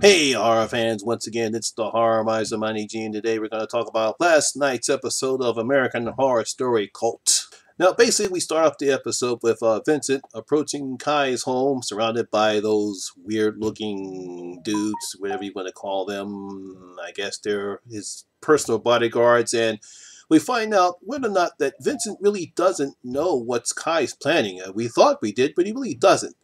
Hey, horror fans, once again, it's the Horror Miser Monty G, and today we're going to talk about last night's episode of American Horror Story Cult. Now, basically, we start off the episode with uh, Vincent approaching Kai's home, surrounded by those weird-looking dudes, whatever you want to call them. I guess they're his personal bodyguards, and we find out whether or not that Vincent really doesn't know what's Kai's planning. Uh, we thought we did, but he really doesn't.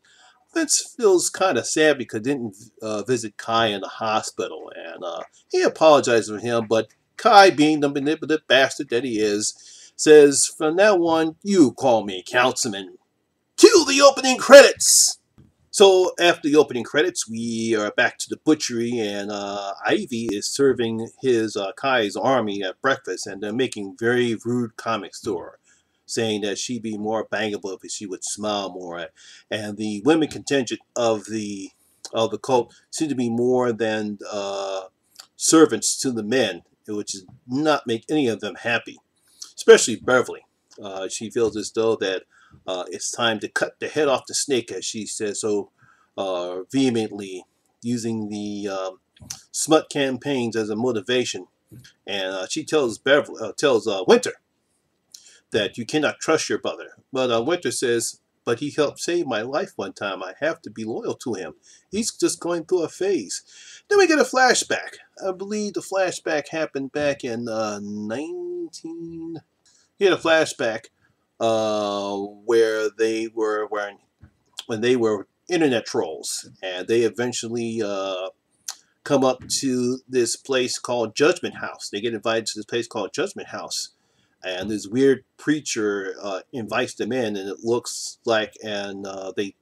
Vince feels kind of sad because he didn't uh, visit Kai in the hospital, and uh, he apologizes for him, but Kai, being the manipulative bastard that he is, says, from now on, you call me Councilman. Cue the opening credits! So after the opening credits, we are back to the butchery, and uh, Ivy is serving his uh, Kai's army at breakfast, and they're making very rude comments to her saying that she'd be more bangable if she would smile more. And the women contingent of the of the cult seem to be more than uh, servants to the men, which does not make any of them happy, especially Beverly. Uh, she feels as though that uh, it's time to cut the head off the snake, as she says so uh, vehemently, using the um, smut campaigns as a motivation. And uh, she tells Beverly, uh, tells Winter that you cannot trust your brother. But uh, Winter says, but he helped save my life one time. I have to be loyal to him. He's just going through a phase. Then we get a flashback. I believe the flashback happened back in uh, 19... He had a flashback uh, where they were when, when they were internet trolls, and they eventually uh, come up to this place called Judgment House. They get invited to this place called Judgment House, and this weird preacher uh, invites them in, and it looks like, and uh, they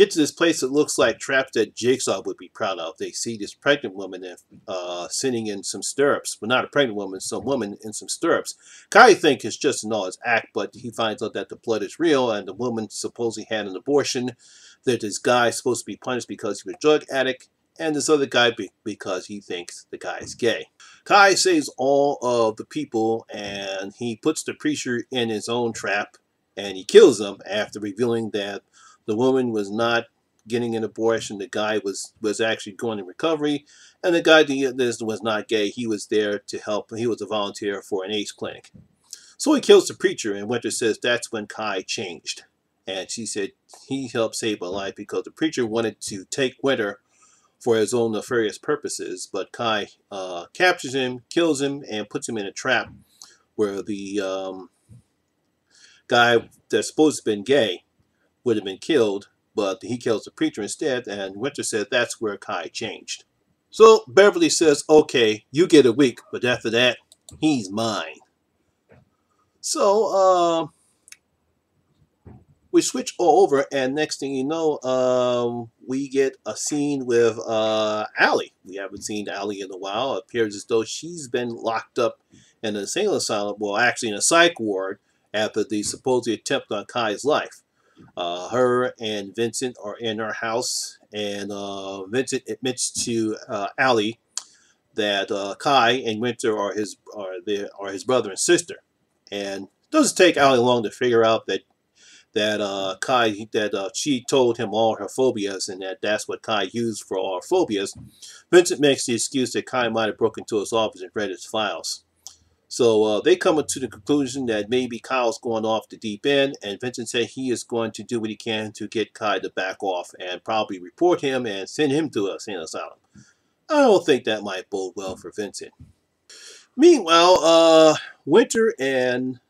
get to this place that looks like traps that Jigsaw would be proud of. They see this pregnant woman uh, sitting in some stirrups, but well, not a pregnant woman, some woman in some stirrups. Kai think it's just an all his act, but he finds out that the blood is real, and the woman supposedly had an abortion. That this guy is supposed to be punished because he was a drug addict, and this other guy be because he thinks the guy is gay. Kai saves all of the people and he puts the preacher in his own trap and he kills him after revealing that the woman was not getting an abortion. The guy was, was actually going to recovery and the guy that was not gay, he was there to help. He was a volunteer for an AIDS clinic. So he kills the preacher and Winter says that's when Kai changed. And she said he helped save a life because the preacher wanted to take Winter for his own nefarious purposes, but Kai uh, captures him, kills him, and puts him in a trap where the um, guy that's supposed to have been gay would have been killed, but he kills the preacher instead, and Winter said that's where Kai changed. So Beverly says, okay, you get a week, but after that, he's mine. So, uh, we switch all over, and next thing you know, um, we get a scene with uh, Allie. We haven't seen Allie in a while. It appears as though she's been locked up in an insane asylum, well, actually in a psych ward, after the supposed attempt on Kai's life. Uh, her and Vincent are in her house, and uh, Vincent admits to uh, Allie that uh, Kai and Winter are his are their, are his brother and sister, and it doesn't take Allie long to figure out that that uh, Kai that uh, she told him all her phobias and that that's what Kai used for all her phobias. Vincent makes the excuse that Kai might have broken into his office and read his files. So uh, they come to the conclusion that maybe Kai's going off the deep end, and Vincent said he is going to do what he can to get Kai to back off and probably report him and send him to a sane asylum. I don't think that might bode well for Vincent. Meanwhile, uh, Winter and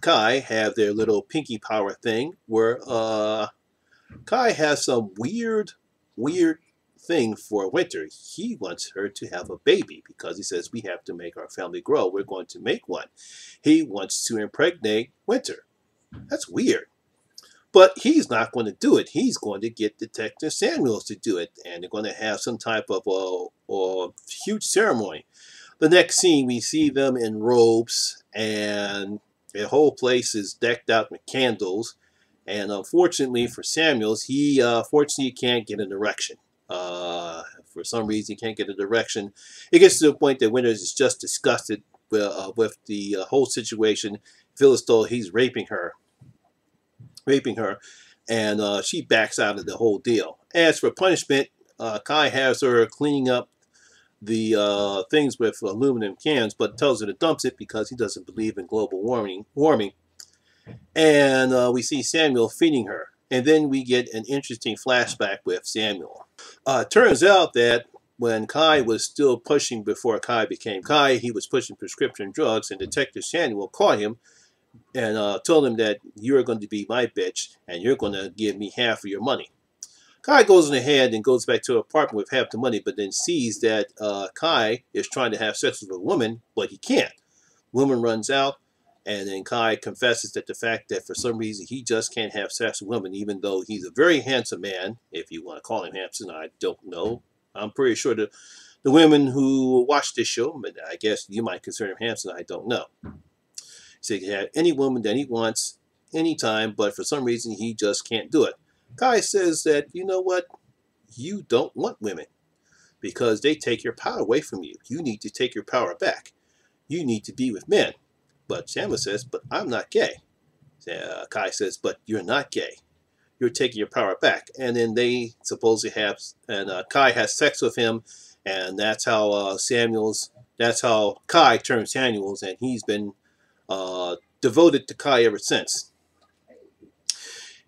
Kai have their little pinky power thing where uh, Kai has some weird, weird thing for Winter. He wants her to have a baby because he says we have to make our family grow. We're going to make one. He wants to impregnate Winter. That's weird. But he's not going to do it. He's going to get Detective Samuels to do it, and they're going to have some type of a, a huge ceremony. The next scene, we see them in robes, and the whole place is decked out with candles. And unfortunately for Samuels, he uh, fortunately can't get an erection. Uh, for some reason, he can't get a direction. It gets to the point that Winters is just disgusted with, uh, with the uh, whole situation. Feels as though he's raping her, raping her, and uh, she backs out of the whole deal. As for punishment, uh, Kai has her cleaning up the uh, things with aluminum cans, but tells her to dump it because he doesn't believe in global warming. Warming, and uh, we see Samuel feeding her, and then we get an interesting flashback with Samuel. Uh, turns out that when Kai was still pushing before Kai became Kai, he was pushing prescription drugs, and Detective Samuel caught him and uh, told him that you're going to be my bitch and you're going to give me half of your money. Kai goes in ahead and goes back to her apartment with half the money, but then sees that uh, Kai is trying to have sex with a woman, but he can't. Woman runs out, and then Kai confesses that the fact that for some reason he just can't have sex with women, even though he's a very handsome man, if you want to call him handsome, I don't know. I'm pretty sure the, the women who watch this show, but I guess you might consider him handsome, I don't know. So he can have any woman that he wants anytime, but for some reason he just can't do it. Kai says that, you know what? You don't want women because they take your power away from you. You need to take your power back. You need to be with men. But Samuel says, but I'm not gay. Uh, Kai says, but you're not gay. You're taking your power back. And then they supposedly have, and uh, Kai has sex with him, and that's how uh, Samuel's, that's how Kai turns Samuel's, and he's been uh, devoted to Kai ever since.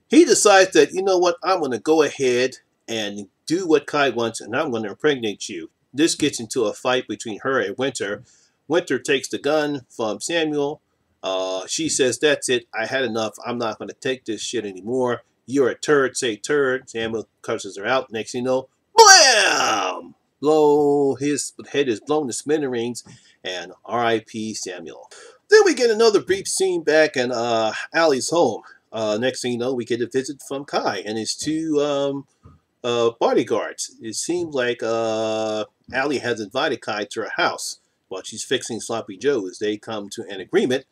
He decides that, you know what, I'm going to go ahead and do what Kai wants, and I'm going to impregnate you. This gets into a fight between her and Winter. Winter takes the gun from Samuel. Uh, she says, That's it. I had enough. I'm not going to take this shit anymore. You're a turd. Say turd. Samuel curses her out. Next thing you know, blam! Blow. His head is blown to smithereens. And R.I.P. Samuel. Then we get another brief scene back in uh, Allie's home. Uh, next thing you know, we get a visit from Kai and his two um, uh, bodyguards. It seems like uh, Allie has invited Kai to her house while she's fixing Sloppy Joe's. They come to an agreement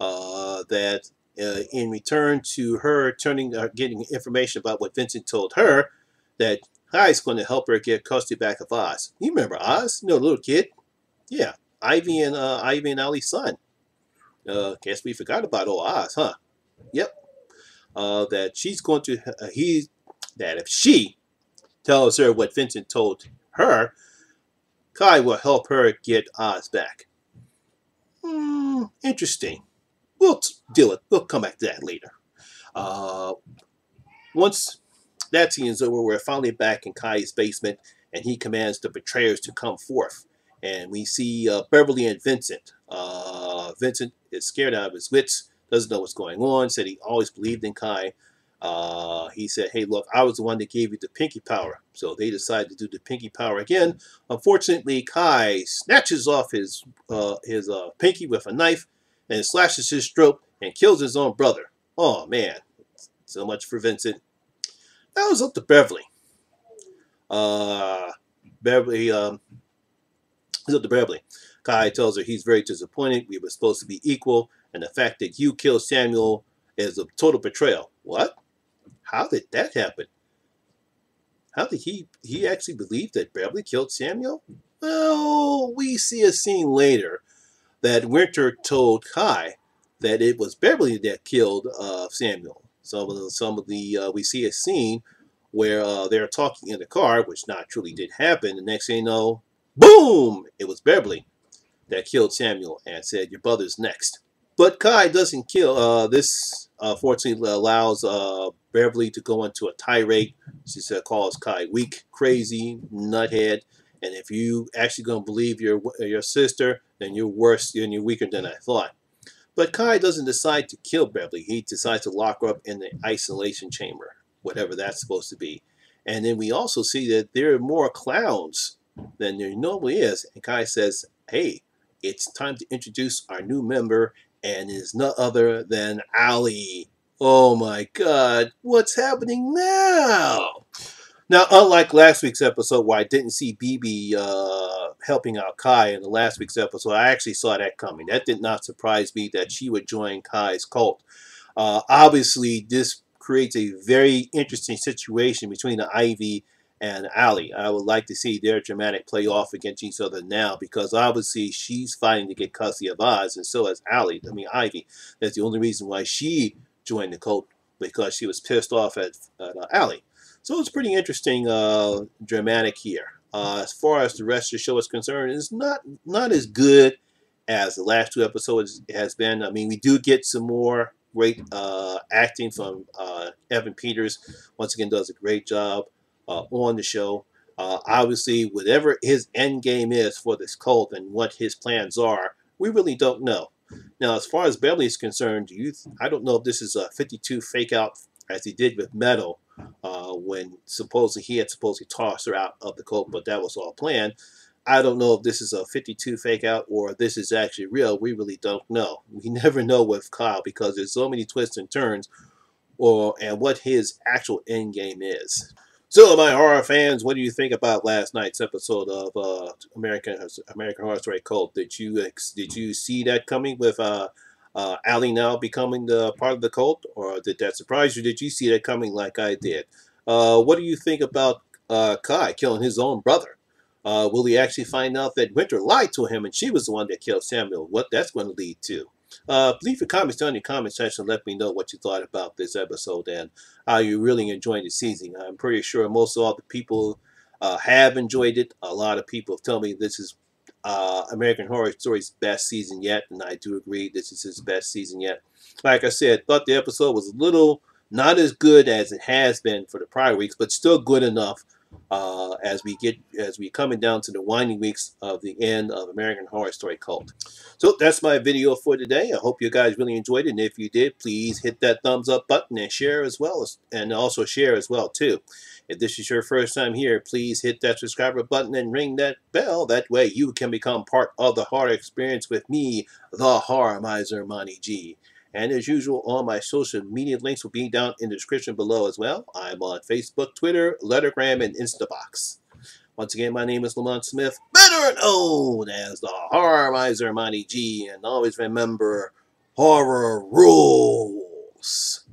uh, that uh, in return to her turning, uh, getting information about what Vincent told her, that Kai's going to help her get custody back of Oz. You remember Oz? You know, little kid? Yeah, Ivy and uh, Ivy and Allie's son. Guess we forgot about old Oz, huh? Yep. Uh, that she's going to, uh, he, that if she tells her what Vincent told her, Kai will help her get Oz back. Hmm, interesting. We'll deal it. We'll come back to that later. Uh, once that scene is over, we're finally back in Kai's basement, and he commands the betrayers to come forth. And we see uh, Beverly and Vincent. Uh, Vincent is scared out of his wits, doesn't know what's going on, said he always believed in Kai. Uh, he said, hey, look, I was the one that gave you the pinky power. So they decided to do the pinky power again. Unfortunately, Kai snatches off his, uh, his uh, pinky with a knife and slashes his throat and kills his own brother. Oh, man. So much for Vincent. That was up to Beverly. Uh, Beverly, um, up to Beverly. Kai tells her he's very disappointed. We were supposed to be equal, and the fact that you killed Samuel is a total betrayal. What? How did that happen? How did he he actually believe that Beverly killed Samuel? Well, we see a scene later that Winter told Kai that it was Beverly that killed uh, Samuel. Some of the, some of the uh, we see a scene where uh, they're talking in the car, which not truly did happen. The next thing you know, boom! It was Beverly that killed Samuel and said, "Your brother's next." But Kai doesn't kill. Uh, this uh, fortunately allows uh, Beverly to go into a tirade. She said calls Kai weak, crazy, nuthead, and if you actually gonna believe your your sister, then you're worse and you're weaker than I thought. But Kai doesn't decide to kill Beverly. He decides to lock her up in the isolation chamber, whatever that's supposed to be. And then we also see that there are more clowns than there normally is. And Kai says, "Hey, it's time to introduce our new member, and is none other than Ali. Oh my god, what's happening now? Now, unlike last week's episode where I didn't see Bebe uh, helping out Kai in the last week's episode, I actually saw that coming. That did not surprise me that she would join Kai's cult. Uh, obviously, this creates a very interesting situation between the Ivy and Ali. I would like to see their dramatic play off against each other now because obviously she's fighting to get custody of Oz, and so is Ali. I mean Ivy. That's the only reason why she joined the cult because she was pissed off at, at uh, Ali. So it's pretty interesting, uh, dramatic here. Uh, as far as the rest of the show is concerned, it's not not as good as the last two episodes has been. I mean, we do get some more great uh, acting from uh, Evan Peters. Once again, does a great job on the show. Uh, obviously, whatever his end game is for this cult and what his plans are, we really don't know. Now, as far as Beverly is concerned, you I don't know if this is a 52 fake out as he did with Meadow uh, when supposedly he had supposedly tossed her out of the cult, but that was all planned. I don't know if this is a 52 fake out or this is actually real. We really don't know. We never know with Kai because there's so many twists and turns or and what his actual end game is. So, my horror fans, what do you think about last night's episode of uh, American American Horror Story Cult? Did you did you see that coming with uh, uh, Ali now becoming the part of the cult, or did that surprise you? Did you see that coming like I did? Uh, what do you think about uh, Kai killing his own brother? Uh, will he actually find out that Winter lied to him and she was the one that killed Samuel? What that's going to lead to? Uh, leave your comments down in the comment section. Let me know what you thought about this episode and how you really enjoyed the season. I'm pretty sure most of all the people uh, have enjoyed it. A lot of people tell me this is uh, American Horror Story's best season yet, and I do agree this is his best season yet. Like I said, thought the episode was a little not as good as it has been for the prior weeks, but still good enough uh, as we get as we coming down to the winding weeks of the end of American Horror Story Cult. So that's my video for today. I hope you guys really enjoyed it, and if you did, please hit that thumbs up button and share as well, as, and also share as well too. If this is your first time here, please hit that subscriber button and ring that bell. That way you can become part of the horror experience with me, the Horror Miser Monty G. And as usual, all my social media links will be down in the description below as well. I'm on Facebook, Twitter, Lettergram, and Instabox. Once again, my name is Lamont Smith, better known as the Horror Miser Monty G. And always remember, horror rules.